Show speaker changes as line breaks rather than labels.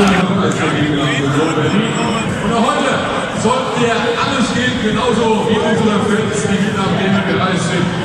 Und heute sollten wir alles geben, genauso wie unsere Fans, die hier am Leben gereist sind.